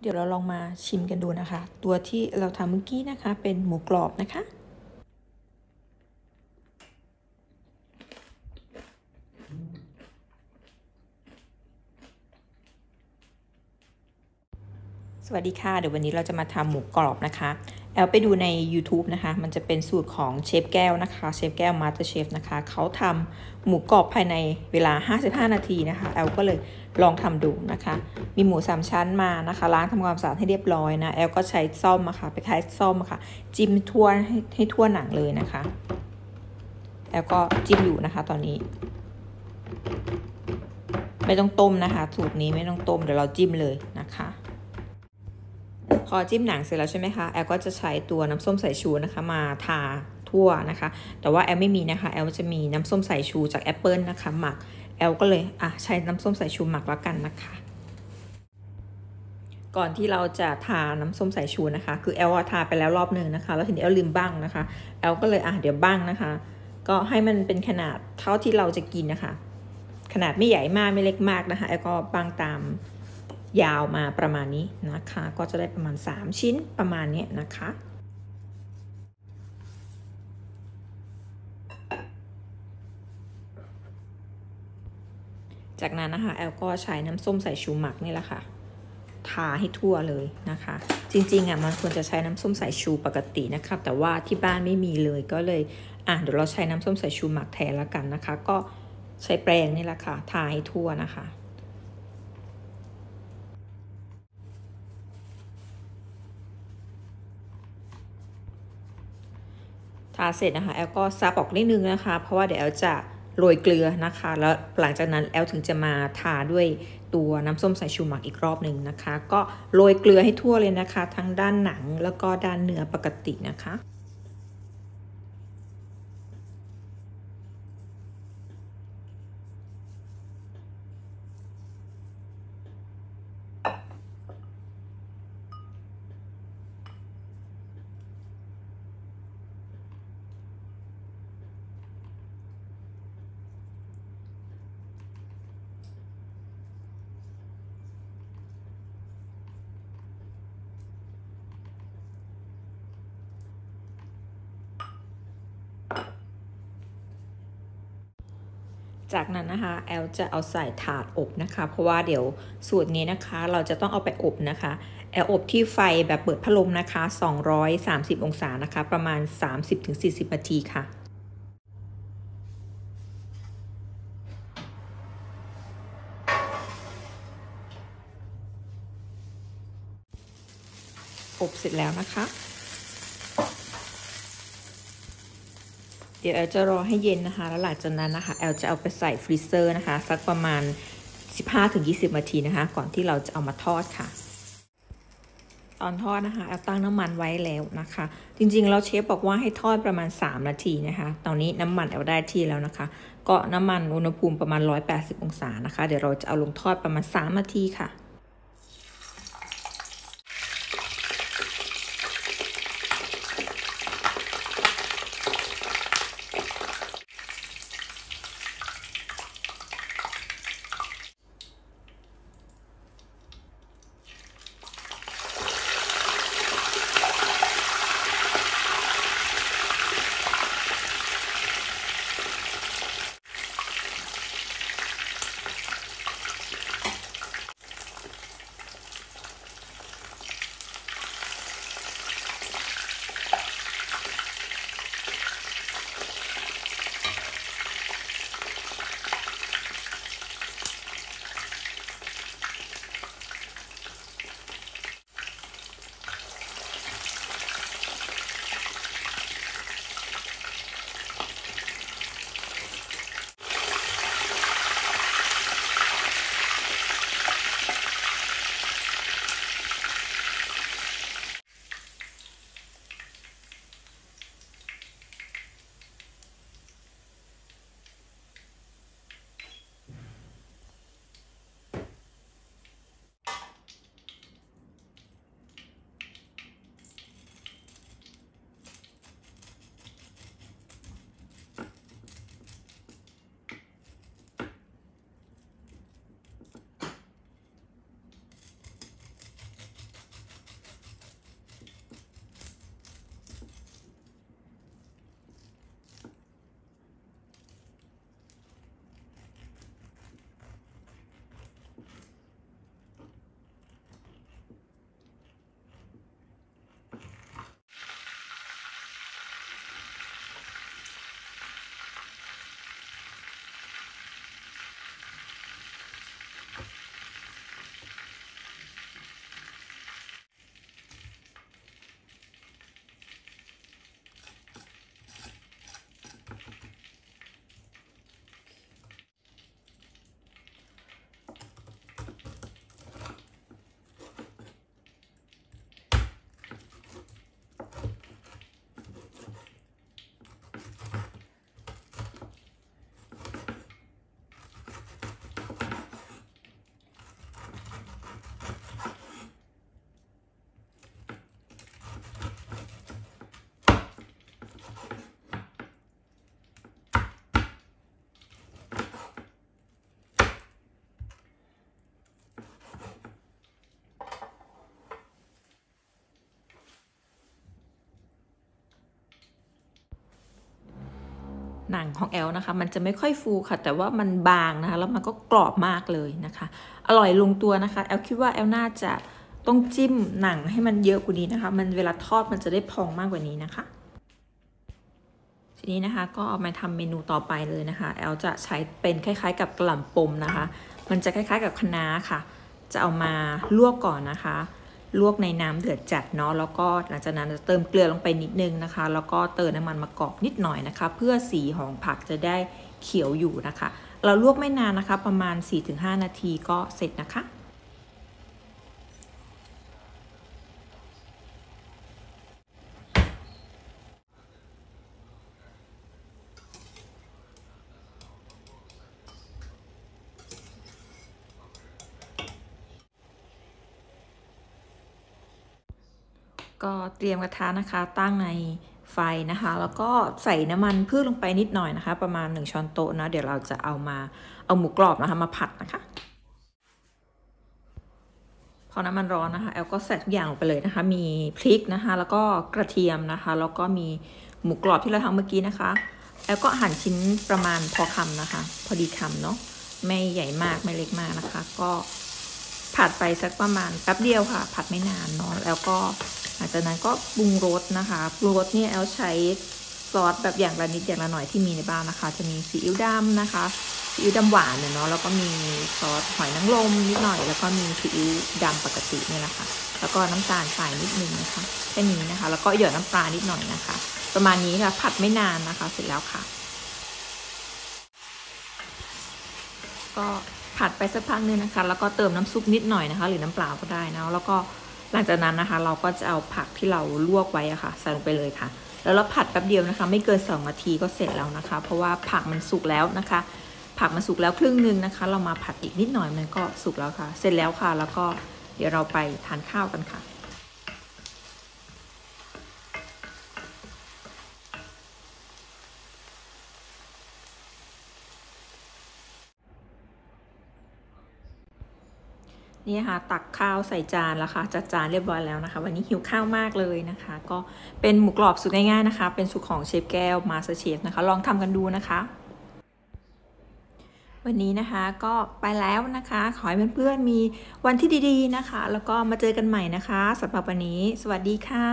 เดี๋ยวเราลองมาชิมกันดูนะคะ ตัวที่เราทำเมื่อกี้นะคะ เป็นหมูกรอบนะคะ สวัสดีค่ะ เดี๋ยววันนี้เราจะมาทำหมูกรอบนะคะ แอลไปดูใน YouTube นะคะ มันจะเป็นสูตรของเชฟแก้วนะคะ เชฟแก้ว MasterChef นะคะ เขาทำหมูกรอบภายในเวลา 55 นาทีนะคะ แอลก็เลยลองทำดูนะคะ มีหมูสามชั้นมานะคะ ล้างทำความสะอาดให้เรียบร้อยนะ แอลก็ใช้ซ่อมอะค่ะไปคล้ายซ่อมอะค่ะ จิ้มทั่วให้ให้ทั่วหนังเลยนะคะ แอลก็จิ้มอยู่นะคะตอนนี้ ไม่ต้องต้มนะคะ สูตรนี้ไม่ต้องต้ม เดี๋ยวเราจิ้มเลยนะคะ พอจิ้มหนังเสร็จแล้วใช่ไหมคะ แอลก็จะใช้ตัวน้ำส้มสายชูนะคะ มาทาทั่วนะคะ แต่ว่าแอลไม่มีนะคะ แอลจะมีน้ำส้มสายชูจากแอปเปิลนะคะ หมัก แอลก็เลยอะใช้น้ำส้มสายชูหมักแล้วกันนะคะ ก่อนที่เราจะทาน้ำส้มสายชูนะคะ คือแอลทาไปแล้วรอบหนึ่งนะคะ แล้วทีนี้แอลลืมบั้งนะคะ แอลก็เลยอะเดี๋ยวบั้งนะคะ ก็ให้มันเป็นขนาดเท่าที่เราจะกินนะคะ ขนาดไม่ใหญ่มากไม่เล็กมากนะคะ แอลก็บั้งตาม ยาวมาประมาณนี้นะคะ ก็จะได้ประมาณ 3 ชิ้นประมาณนี้นะคะจากนั้นนะคะแอลก็ใช้น้ำส้มสายชูหมักนี่แหละค่ะ ทาให้ทั่วเลยนะคะ จริงๆอะมันควรจะใช้น้ำส้มสายชูปกตินะคะแต่ว่าที่บ้านไม่มีเลยก็เลยอะเดี๋ยวเราใช้น้ำส้มสายชูหมักแทนแล้วกันนะคะ ก็ใช้แปรงนี่แหละค่ะ ทาให้ทั่วนะคะาเสร็จนะคะแอลก็ซับออกนิดนึงนะคะ เพราะว่าเดี๋ยวแอลจะโรยเกลือนะคะ แล้วหลังจากนั้นแอลถึงจะมาทาด้วยตัวน้ำส้มสายชูหมักอีกรอบหนึ่งนะคะ ก็โรยเกลือให้ทั่วเลยนะคะ ทั้งด้านหนังแล้วก็ด้านเนื้อปกตินะคะ จากนั้นนะคะแอลจะเอาใส่ถาดอบนะคะ เพราะว่าเดี๋ยวสูตรนี้นะคะ เราจะต้องเอาไปอบนะคะแอลอบที่ไฟแบบเปิดพัดลมนะคะ 230 องศานะคะ ประมาณ 30-40 นาทีค่ะอบเสร็จแล้วนะคะ เดี๋ยวแอลจะรอให้เย็นนะคะ แล้วหลังจากนั้นนะคะแอลจะเอาไปใส่ freezer นะคะ สักประมาณ 15-20 นาทีนะคะ ก่อนที่เราจะเอามาทอดค่ะ ตอนทอดนะคะแอลตั้งน้ำมันไว้แล้วนะคะ จริงๆเราเชฟบอกว่าให้ทอดประมาณ 3 นาทีนะคะ ตอนนี้น้ำมันแอลได้ที่แล้วนะคะ ก็น้ำมันอุณหภูมิประมาณ 180 องศานะคะ เดี๋ยวเราจะเอาลงทอดประมาณ 3 นาทีค่ะ หนังของแอลนะคะ มันจะไม่ค่อยฟูค่ะ แต่ว่ามันบางนะคะ แล้วมันก็กรอบมากเลยนะคะ อร่อยลงตัวนะคะ แอลคิดว่าแอลน่าจะต้องจิ้มหนังให้มันเยอะกว่านี้นะคะ มันเวลาทอดมันจะได้พองมากกว่านี้นะคะ ทีนี้นะคะก็เอามาทำเมนูต่อไปเลยนะคะ แอลจะใช้เป็นคล้าย ๆ กับกะหล่ำปมนะคะ มันจะคล้าย ๆ กับคะน้าค่ะ จะเอามาลวกก่อนนะคะ ลวกในน้ำเดือดจัดเนาะแล้วก็หลังจากนั้นจะเติมเกลือลงไปนิดนึงนะคะ แล้วก็เติมน้ำมันมะกอกนิดหน่อยนะคะ เพื่อสีของผักจะได้เขียวอยู่นะคะ เราลวกไม่นานนะคะ ประมาณ 4-5 นาทีก็เสร็จนะคะ ก็เตรียมกระทะนะคะตั้งในไฟนะคะ แล้วก็ใส่น้ำมันพืชลงไปนิดหน่อยนะคะ ประมาณ 1 ช้อนโต๊ะนะเดี๋ยวเราจะเอามาเอาหมูกรอบนะคะมาผัดนะคะ พอน้ำมันร้อนนะคะแอลก็ใส่ทุกอย่างลงไปเลยนะคะ มีพริกนะคะ แล้วก็กระเทียมนะคะ แล้วก็มีหมูกรอบที่เราทำเมื่อกี้นะคะแอลก็หั่นชิ้นประมาณพอคำนะคะ พอดีคำเนาะไม่ใหญ่มากไม่เล็กมากนะคะ ก็ผัดไปสักประมาณแป๊บเดียวค่ะ ผัดไม่นานเนาะแล้วก็ หลังจากนั้นก็ปรุงรสนะคะปรุงรสเนี่ยแอลใช้ซอสแบบอย่างละนิดอย่างละหน่อยที่มีในบ้านนะคะ จะมีซีอิ๊วดำนะคะซีอิ๊วดำหวานเนาะแล้วก็มีซอสหอยนางรมนิดหน่อย แล้วก็มีซีอิ๊วดำปกติเนี่ยแหละค่ะแล้วก็น้ำตาลทรายนิดนึงนะคะแค่นี้นะคะ แล้วก็หยดน้ำปลานิดหน่อยนะคะ ประมาณนี้ค่ะผัดไม่นานนะคะ เสร็จแล้วค่ะ ก็ผัดไปสักพักนึงนะคะ แล้วก็เติมน้ำซุปนิดหน่อยนะคะ หรือน้ำเปล่าก็ได้นะแล้วก็ หลังจากนั้นนะคะ เราก็จะเอาผักที่เราลวกไว้อะค่ะใส่ลงไปเลยค่ะ แล้วเราผัดแป๊บเดียวนะคะ ไม่เกิน2นาทีก็เสร็จแล้วนะคะ เพราะว่าผักมันสุกแล้วนะคะ ผักมันสุกแล้วครึ่งนึงนะคะ เรามาผัดอีกนิดหน่อยมันก็สุกแล้วค่ะ เสร็จแล้วค่ะ แล้วก็เดี๋ยวเราไปทานข้าวกันค่ะ นี่ค่ะตักข้าวใส่จานแล้วค่ะจัดจานเรียบร้อยแล้วนะคะ วันนี้หิวข้าวมากเลยนะคะ ก็เป็นหมูกรอบสูตรง่ายๆนะคะ เป็นสูตรของเชฟแก้วมาสเชฟนะคะ ลองทำกันดูนะคะ วันนี้นะคะก็ไปแล้วนะคะ ขอให้เพื่อนๆมีวันที่ดีๆนะคะ แล้วก็มาเจอกันใหม่นะคะสำหรับวันนี้ สวัสดีค่ะ